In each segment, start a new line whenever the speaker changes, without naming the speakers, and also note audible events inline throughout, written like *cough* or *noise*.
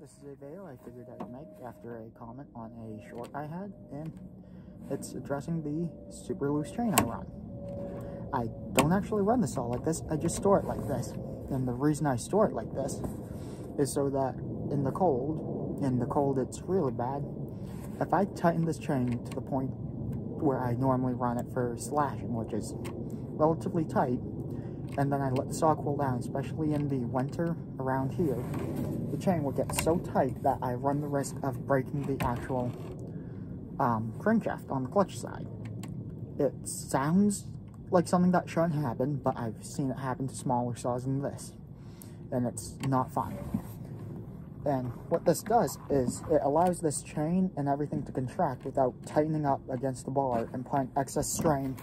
This is a video I figured I'd make after a comment on a short I had, and it's addressing the super loose chain I run. I don't actually run the saw like this, I just store it like this. And the reason I store it like this is so that in the cold, in the cold it's really bad, if I tighten this chain to the point where I normally run it for slashing, which is relatively tight, and then I let the saw cool down, especially in the winter around here, the chain will get so tight that I run the risk of breaking the actual um, crankshaft on the clutch side. It sounds like something that shouldn't happen, but I've seen it happen to smaller saws than this, and it's not fun. And what this does is it allows this chain and everything to contract without tightening up against the bar and putting excess strain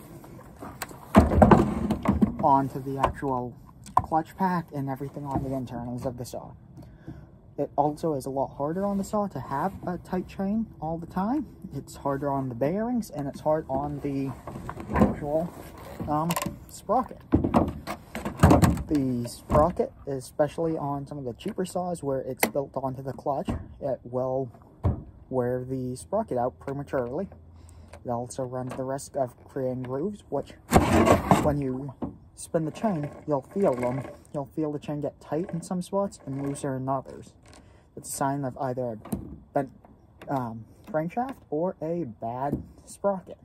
onto the actual clutch pack and everything on the internals of the saw. It also is a lot harder on the saw to have a tight chain all the time. It's harder on the bearings and it's hard on the actual um, sprocket. The sprocket, especially on some of the cheaper saws where it's built onto the clutch, it will wear the sprocket out prematurely. It also runs the risk of creating grooves, which when you spin the chain, you'll feel them. You'll feel the chain get tight in some spots and looser in others. It's a sign of either a bent um, crankshaft or a bad sprocket.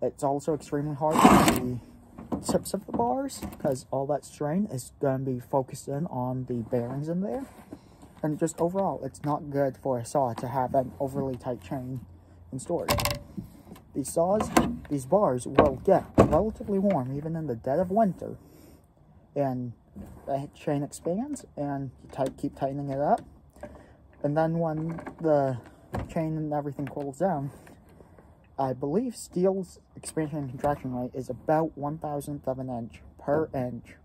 It's also extremely hard on the tips of the bars because all that strain is going to be focused in on the bearings in there. And just overall, it's not good for a saw to have an overly tight chain in storage. These saws, these bars will get relatively warm even in the dead of winter. And the chain expands and you tight, keep tightening it up. And then when the chain and everything cools down, I believe steel's expansion and contraction rate is about one thousandth of an inch per inch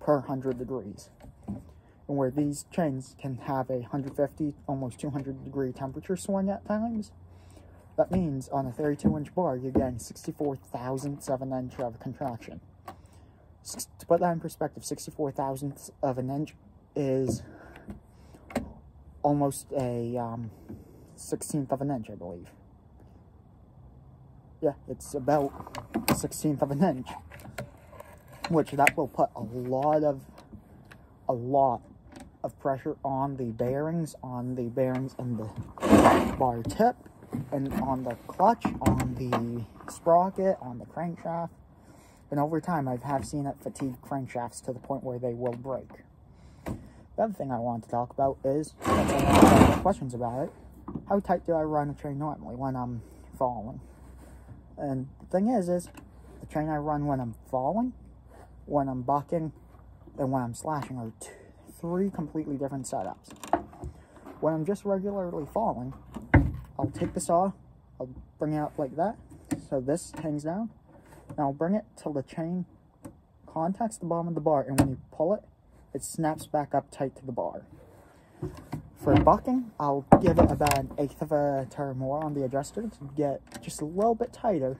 per 100 degrees. And where these chains can have a 150, almost 200 degree temperature swing at times, that means on a 32 inch bar, you're getting 64 thousandths of an inch of contraction. To put that in perspective, 64 thousandths of an inch is almost a um, 16th of an inch, I believe. Yeah, it's about 16th of an inch, which that will put a lot of, a lot of pressure on the bearings, on the bearings and the bar tip, and on the clutch, on the sprocket, on the crankshaft. And over time, I have seen it fatigue crankshafts to the point where they will break. The other thing I want to talk about is, *coughs* questions about it, how tight do I run a train normally when I'm falling? And the thing is, is the train I run when I'm falling, when I'm bucking, and when I'm slashing are two, three completely different setups. When I'm just regularly falling, I'll take the saw, I'll bring it up like that, so this hangs down, and I'll bring it till the chain contacts the bottom of the bar, and when you pull it, it snaps back up tight to the bar. For bucking, I'll give it about an eighth of a turn more on the adjuster to get just a little bit tighter.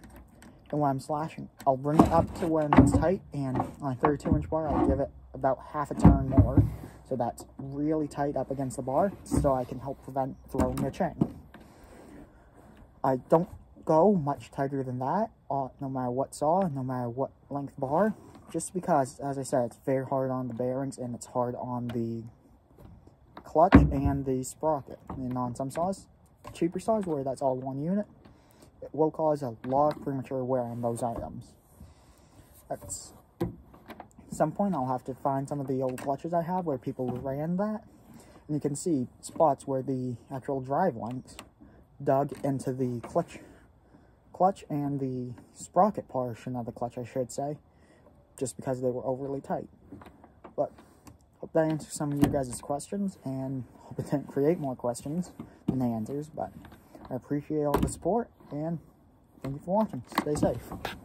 And when I'm slashing, I'll bring it up to when it's tight, and on a 32 inch bar, I'll give it about half a turn more. So that's really tight up against the bar, so I can help prevent throwing the chain. I don't go much tighter than that, uh, no matter what saw, no matter what length bar, just because, as I said, it's very hard on the bearings and it's hard on the clutch and the sprocket. And on some saws, cheaper saws where that's all one unit, it will cause a lot of premature wear on those items. At some point, I'll have to find some of the old clutches I have where people ran that. And you can see spots where the actual drive links dug into the clutch clutch and the sprocket portion of the clutch, I should say, just because they were overly tight. But hope that answers some of you guys' questions, and hope it didn't create more questions than the answers. But I appreciate all the support, and thank you for watching. Stay safe.